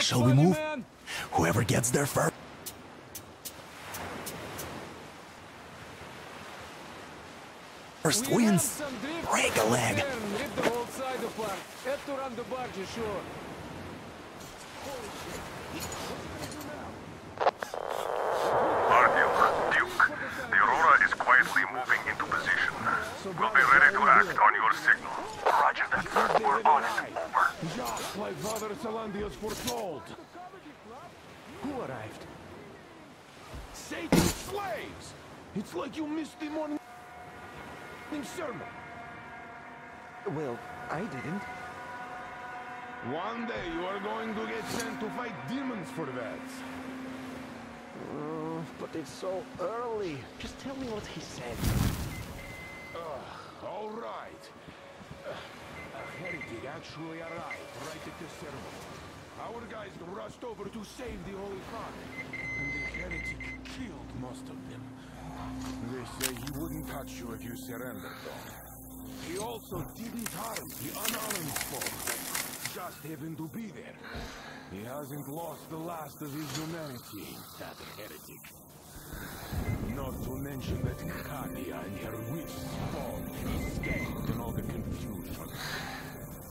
Shall we move? Whoever gets there first. First wins. Break a leg. Rip the whole side apart. Have to run the barge ashore. Artyom, Duke, the Aurora is quietly moving into position. We'll be ready to act on your signal. Roger that. We're on it. Like Father Silantius foretold. Who arrived? Satan's slaves! It's like you missed the morning sermon. Well, I didn't. One day you are going to get sent to fight demons for that. Uh, but it's so early. Just tell me what he said. Ugh, all right. Uh, heretic actually arrived right at the ceremony. Our guys rushed over to save the Holy Father. And the heretic killed most of them. They say he wouldn't touch you if you surrendered, though. He also didn't harm the unarmed folk just happened to be there. He hasn't lost the last of his humanity, that heretic. Not to mention that Katya and her witch spawn escaped in all the confusion.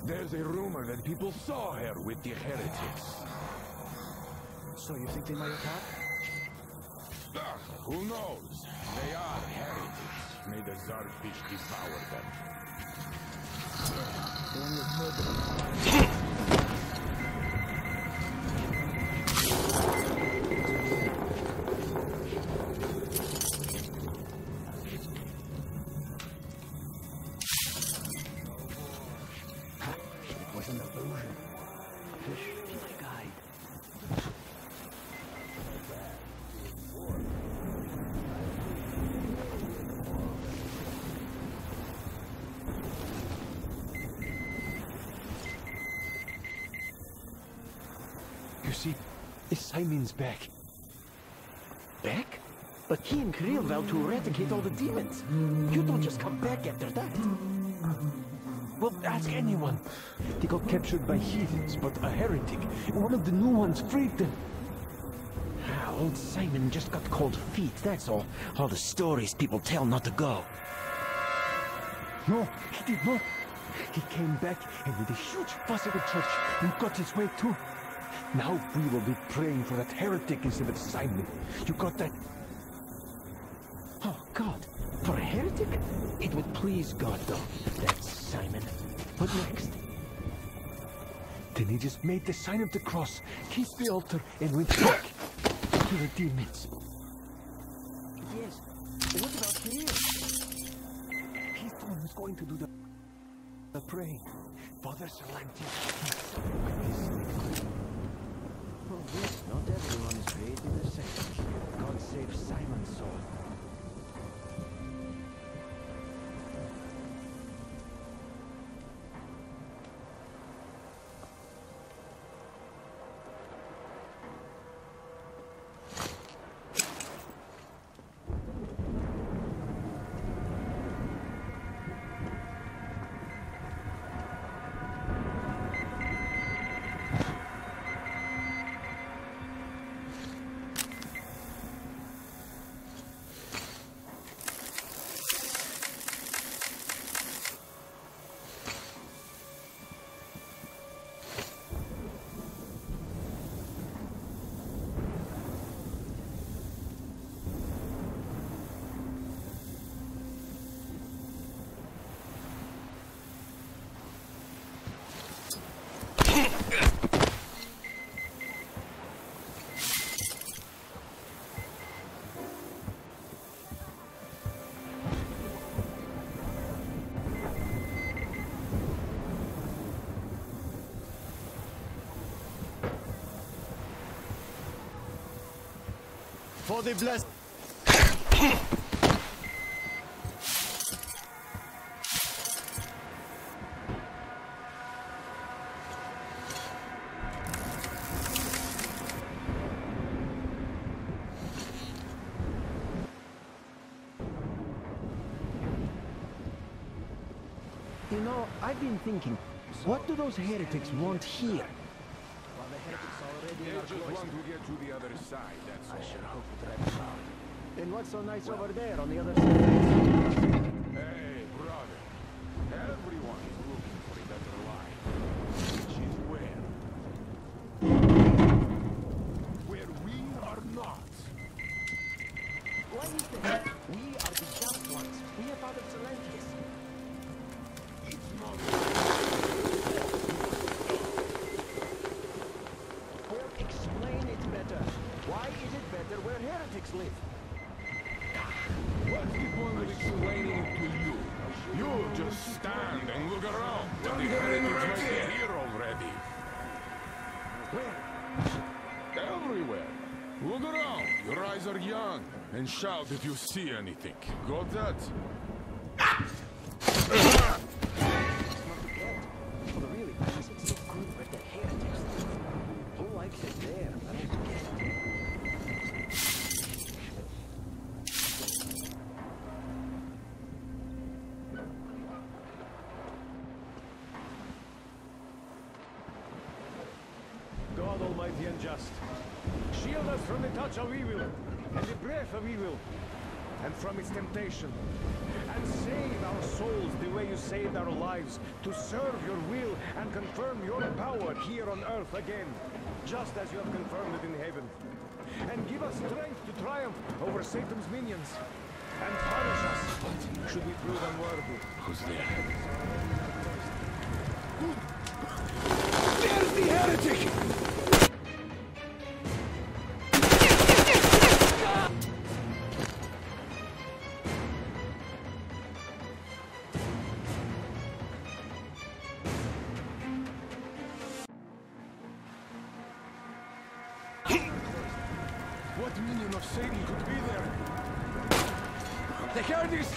There's a rumor that people saw her with the heretics. So you think they might attack? Ah, who knows? They are heretics. May the Tsar Fish devour them. You see, Simon's back. Back? But he and Kirill vowed to eradicate all the demons. You don't just come back after that. Well, ask anyone. They got captured by heathens, but a heretic, one of the new ones, freed them. Ah, old Simon just got cold feet, that's all. All the stories people tell not to go. No, he did not. He came back and with a huge fuss at the church and got his way too. Now we will be praying for that heretic instead of Simon. You got that? Oh, God. For a heretic? It would please God, though. That's Simon. What next? Then he just made the sign of the cross, kissed the altar, and went back to the demons. Yes. What about Kirill? He's the one who's going to do the, the praying. Father Silantius. Yes, not everyone is created the same. God save Simon's soul. For the blessed. Thinking, what do those heretics want here? heretics already in They our just want to get to the other side, that's I all. sure hope that's out. And what's so nice over there on the other side? Hey, brother. Everyone And shout if you see anything. Got that? To serve your will and confirm your power here on earth again, just as you have confirmed it in heaven. And give us strength to triumph over Satan's minions, and punish us should we prove unworthy. Who's there? There's the heretic!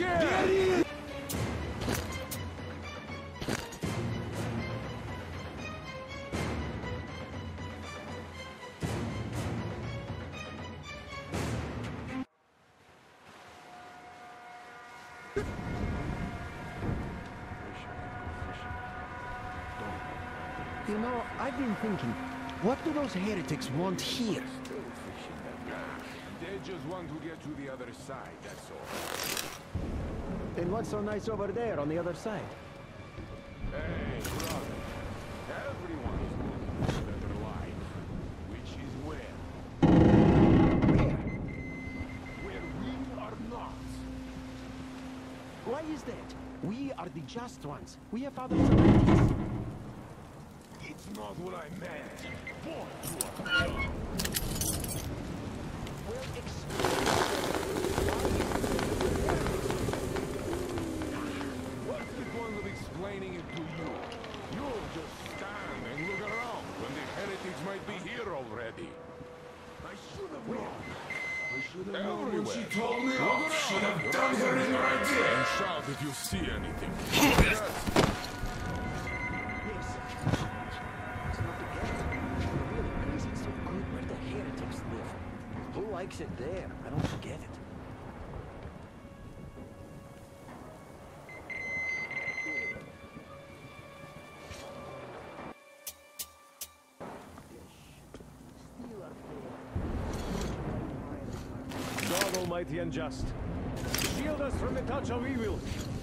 Is! You know, I've been thinking, what do those heretics want here? Just want to get to the other side, that's all. And what's so nice over there on the other side? Hey, brother. Everyone is looking for a better life. Which is where? Where? Where we are not. Why is that? We are the just ones. We Father Silantius. It's not what I meant. Born to a Well, explain What's the point of explaining it to you? You just stand and look around when the heretics might be here already. I should have known. I should have known she told me I should have done everything I did. And shout if you see anything. Yes. Almighty and just, shield us from the touch of evil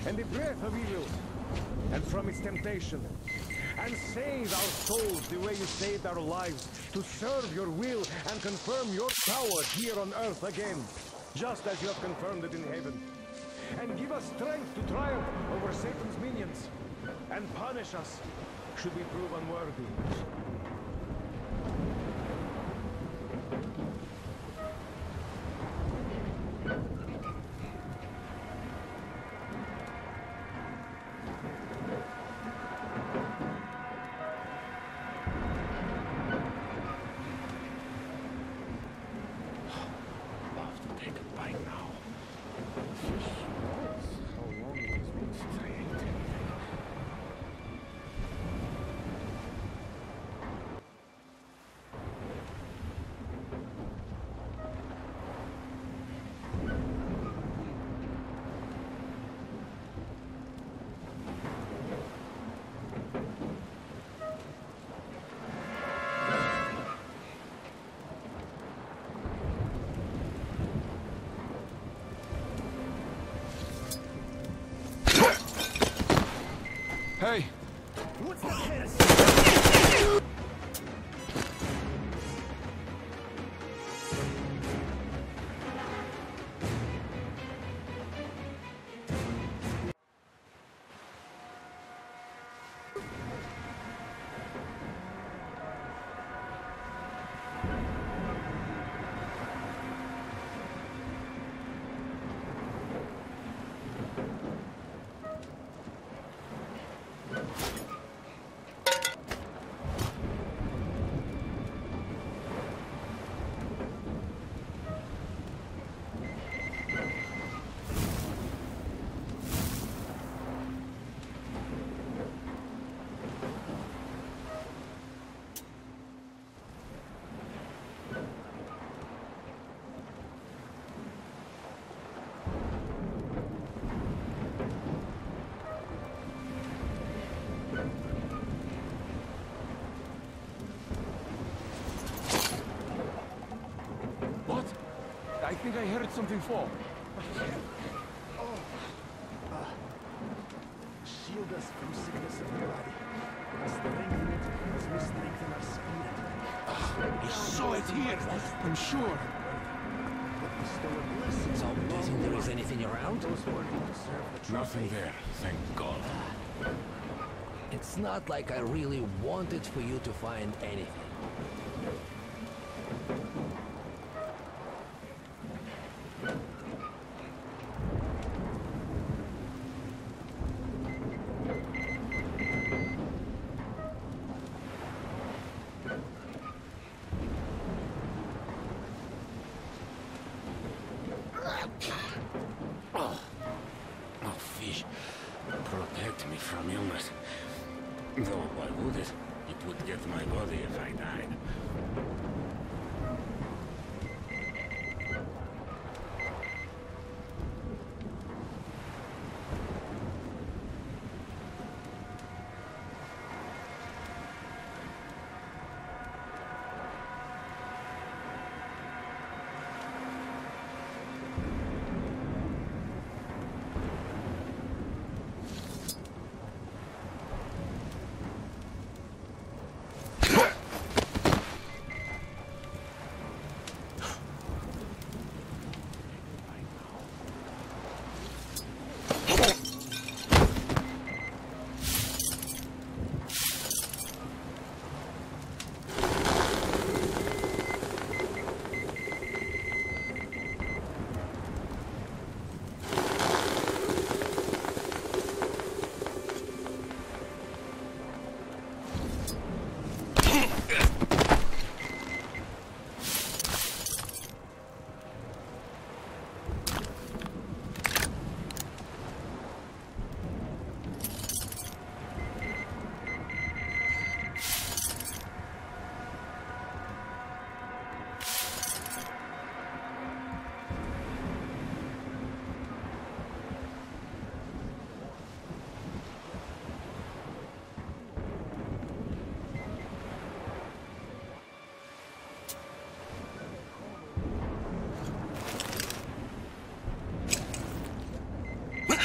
and the breath of evil, and from its temptation, and save our souls the way you saved our lives, to serve your will and confirm your power here on earth again, just as you have confirmed it in heaven. And give us strength to triumph over Satan's minions, and punish us should we prove unworthy. I heard something fall. oh Shield us from sickness of the body. Strengthen it as we strengthen our spirit. I saw it here. I'm sure. Bestow a blessing So, do you think there is anything around? those worthy to serve the Nothing there, thank God. It's not like I really wanted for you to find anything. Oh, fish. Protect me from illness. Though why would it? It would get my body if I died.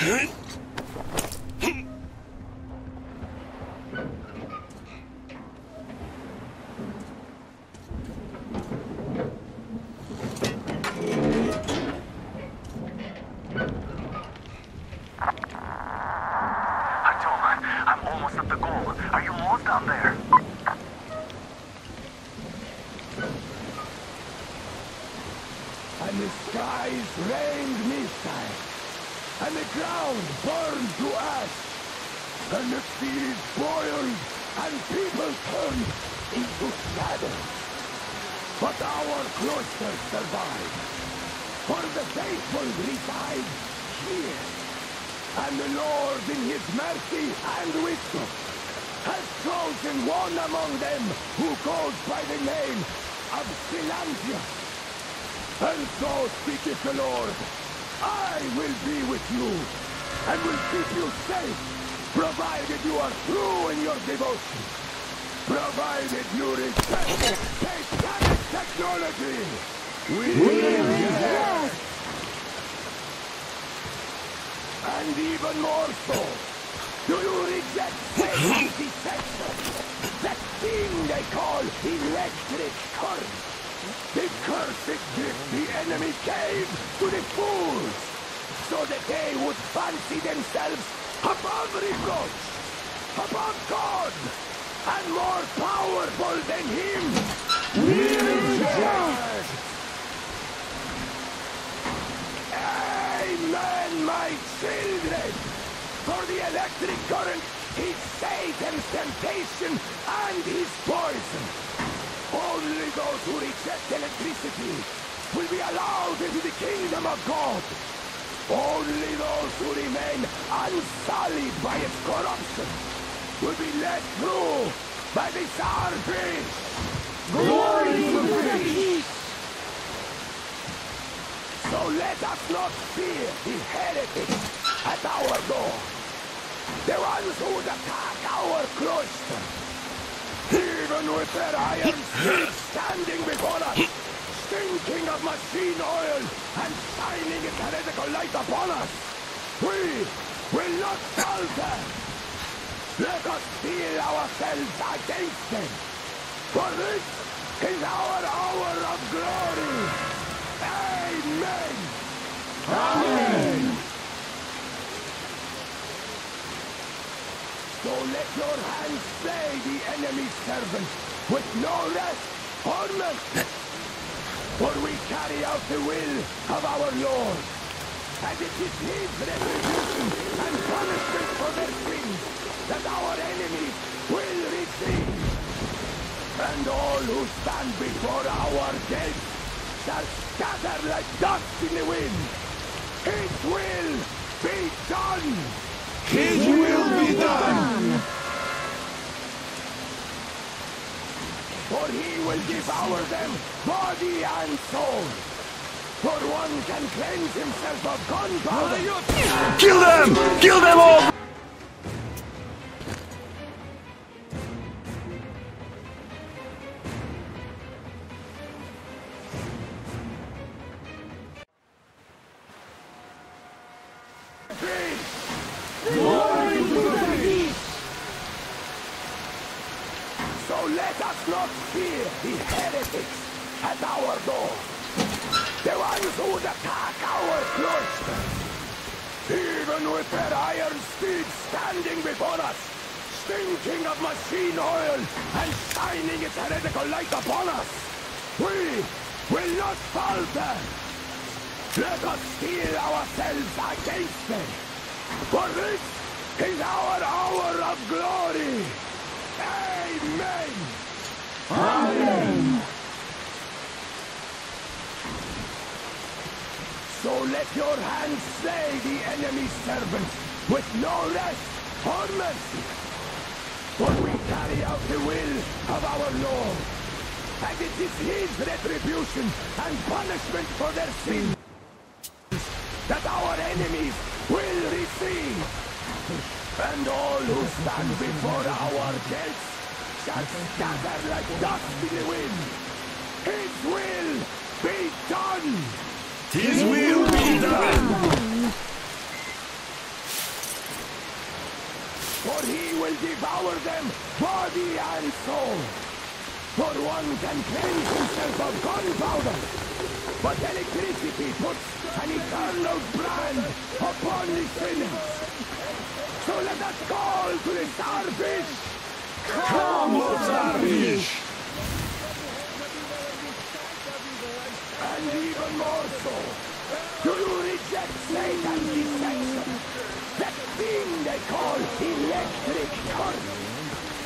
And the skies rained missiles, and the ground burned to ash, and the fields boiled, and people turned into shadows. But our cloister survived, for the faithful reside here. And the Lord in his mercy and wisdom has chosen one among them who goes by the name of Silantius. And so speaketh the Lord, I will be with you, and will keep you safe, provided you are true in your devotion, provided you respect satanic technology. We will. And even more so, do you reject Satan's deception? That thing they call electric current? The cursed gift the enemy gave to the fools, so that they would fancy themselves above reproach, above God, and more powerful than Him. We reject! Amen, my children! For the electric current is Satan's temptation and his poison. Those who reject electricity will be allowed into the kingdom of God. Only those who remain unsullied by its corruption will be let through by the starfish. Glory to the East! So let us not fear the heretics at our door. The ones who would attack our cloister. Even with their iron shields standing before us, stinking of machine oil and shining its heretical light upon us. We will not falter. Let us steel ourselves against them. For this is our hour of glory. Amen. Amen. So let your hands slay the enemy's servant with no rest or mercy. For we carry out the will of our Lord. And it is his retribution and punishment for their sins that our enemies will receive. And all who stand before our gates shall scatter like dust in the wind. It will be done! His will be done! For he will devour them, body and soul. For one can cleanse himself of gunpowder. Kill them! Kill them all! Standing before us, stinking of machine oil and shining its heretical light upon us, we will not falter. Let us steel ourselves against them. For this is our hour of glory. Amen. Amen. So let your hands slay the enemy's servants with no rest or. For we carry out the will of our Lord. And it is his retribution and punishment for their sins that our enemies will receive. And all who stand before our gates shall scatter like dust in the wind. His will be done! His will be done! For he will devour them, body and soul. For one can cleanse himself of gunpowder, but electricity puts an eternal brand upon the sinners. So let us call to the starfish. Come, O Starfish! And even more so, do you electric curse.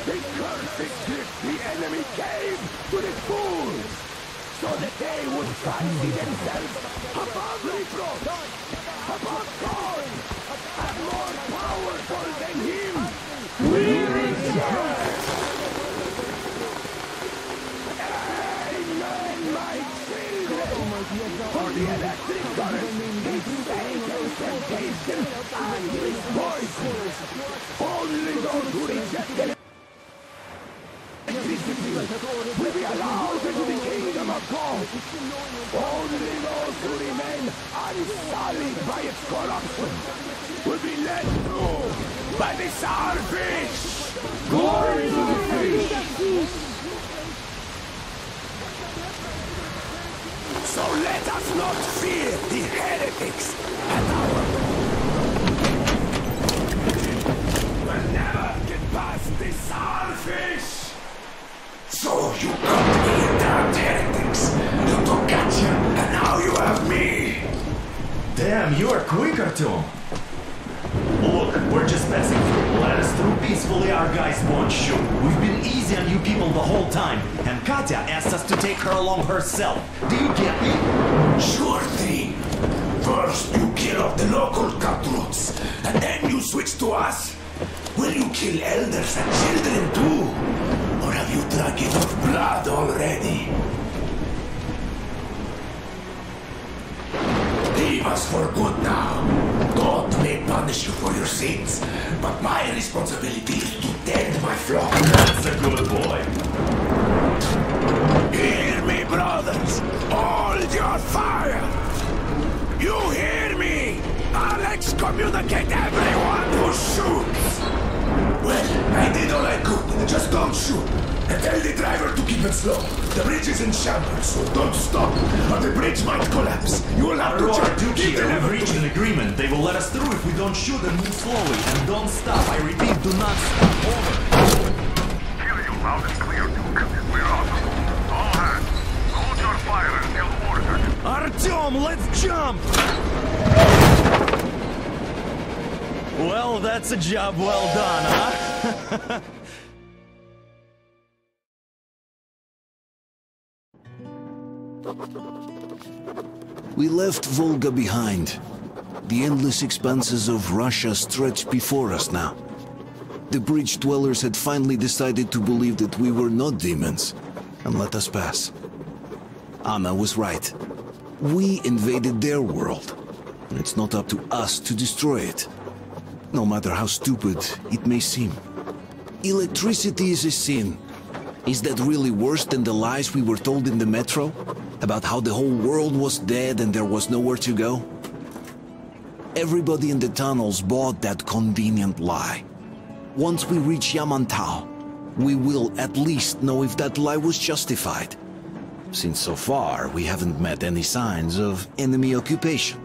The cursed gift the enemy gave to the fools, so that they would fancy themselves above reproach, above God, and more powerful than him. We reject! For the and. Only those who will be allowed into the kingdom of God. Only those who remain unsullied by its corruption will be led through by the starfish. Glory! So let us not fear the heretics at our We'll never get past the starfish! So you got me damned heretics. You took Katya, and now you have me. Damn, you are quicker, Tom. We're just passing through. Let us through peacefully, our guys won't shoot. We've been easy on you people the whole time, and Katya asked us to take her along herself. Do you get me? Sure thing. First you kill off the local cutthroats, and then you switch to us. Will you kill elders and children too? Or have you drunk enough blood already? leave us for good now. God may punish you for your sins, but my responsibility is to tend my flock. That's a good boy. Hear me, brothers. Hold your fire. You hear me? I'll excommunicate everyone who shoots. Well, I did all I could. Just don't shoot driver to keep it slow. The bridge is in shambles, so don't stop, or the bridge might collapse. You will have to Roar, jump. Duke Keep here. We've reached an agreement. They will let us through if we don't shoot and move slowly. And don't stop. I repeat, do not stop. Over. Hear you loud and clear, Duke. We're up. All hands, hold your fire until ordered. Artyom, let's jump! Well, that's a job well done, huh? We left Volga behind. The endless expanses of Russia stretched before us now. The bridge dwellers had finally decided to believe that we were not demons and let us pass. Anna was right. We invaded their world, and it's not up to us to destroy it. No matter how stupid it may seem. Electricity is a sin. Is that really worse than the lies we were told in the metro? About how the whole world was dead and there was nowhere to go? Everybody in the tunnels bought that convenient lie. Once we reach Yamantau, we will at least know if that lie was justified. Since so far, we haven't met any signs of enemy occupation.